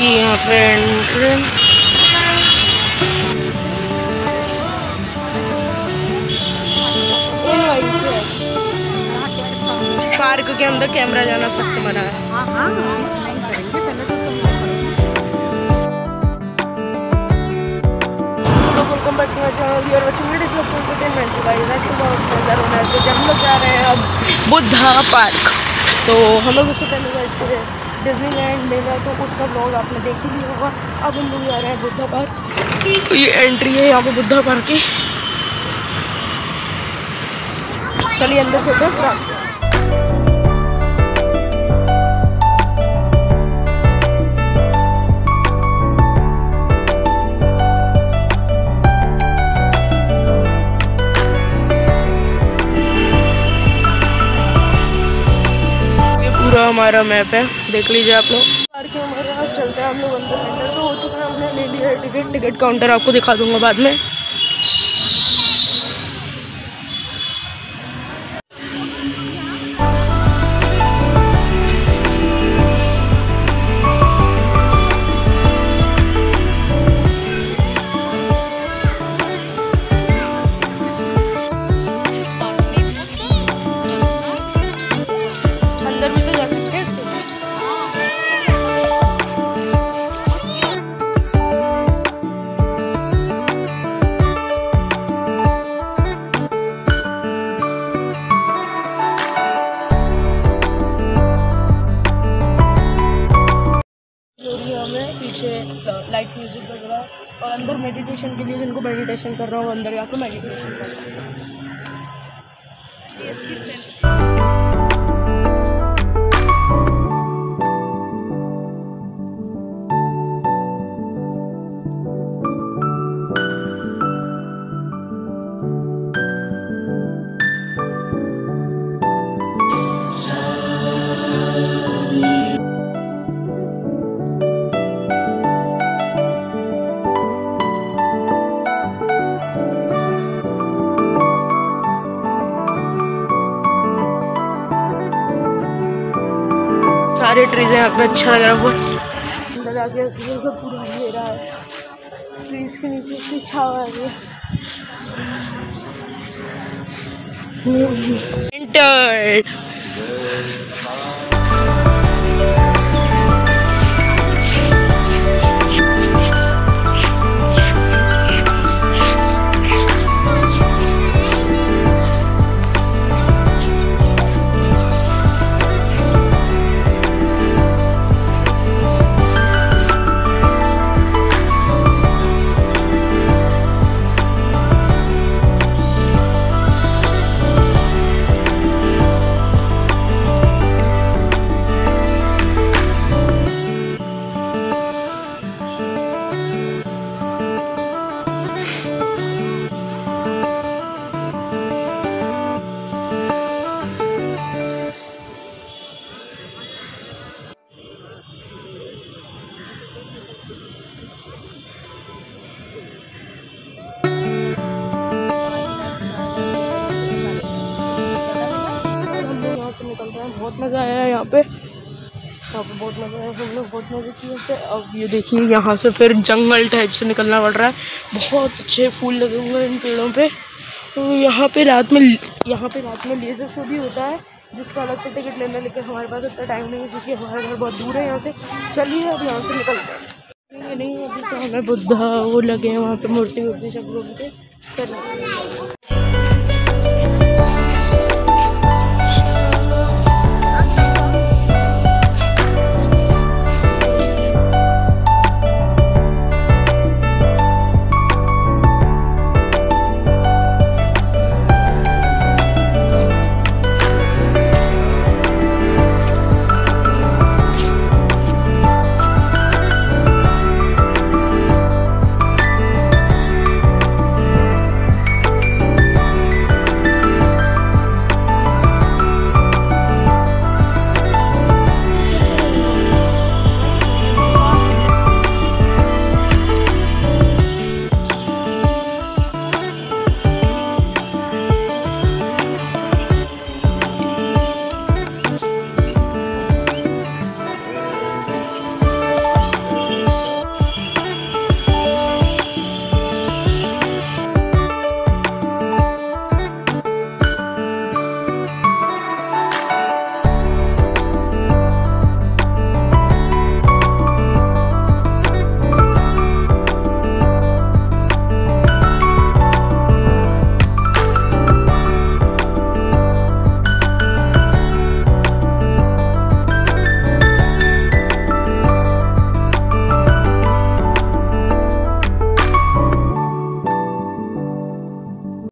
देखिए यहाँ पे एंट्रेंस पार्क के अंदर कैमरा जाना सख्त मना है। तो गाइस के तो हम लोग जा रहे हैं अब बुद्धा पार्क तो हम लोग उससे पहले थे डिज्नीलैंड मेला तो उसका ब्लॉग आपने देख लिया होगा। अब हम लोग जा रहे हैं बुद्धा पार्क तो ये एंट्री है यहाँ पे बुद्धा पार्क की। चलिए अंदर चलते हैं। पूरा हमारा मैप है। देख लीजिए आप लोग। हमारे, चलते हैं हम लोग अंदर। तो हो चुका है, हमने ले लिया टिकट। टिकट काउंटर आपको दिखा दूँगा बाद में। पीछे लाइट म्यूज़िक वगैरह रहा और अंदर मेडिटेशन के लिए जिनको मेडिटेशन कर रहा हूँ, अंदर जाकर मेडिटेशन कर रहा हैं। सारे ट्रीज हैं यहाँ पे अच्छा लग रहा है बहुत। अंदर के पूरा अंधेरा है। ट्रीज के नीचे इतनी छाव आ रही है. बहुत मज़ा आया यहाँ पे। यहाँ पे बहुत मज़ा आया, हम लोग बहुत मज़े किए थे। अब ये देखिए, यहाँ से फिर जंगल टाइप से निकलना पड़ रहा है। बहुत अच्छे फूल लगे हुए हैं इन पेड़ों पर तो यहाँ पे रात में, यहाँ पे रात में लेज़र शो भी होता है, जिसका अलग से टिकट लेना लेकिन हमारे पास इतना टाइम नहीं है, क्योंकि हमारा घर बहुत दूर है यहाँ से। चलिए अब यहाँ से निकलते हैं। नहीं अभी तो हमें बुद्धा वो लगे हैं वहाँ पे, मूर्ति वूर्ति सब लोग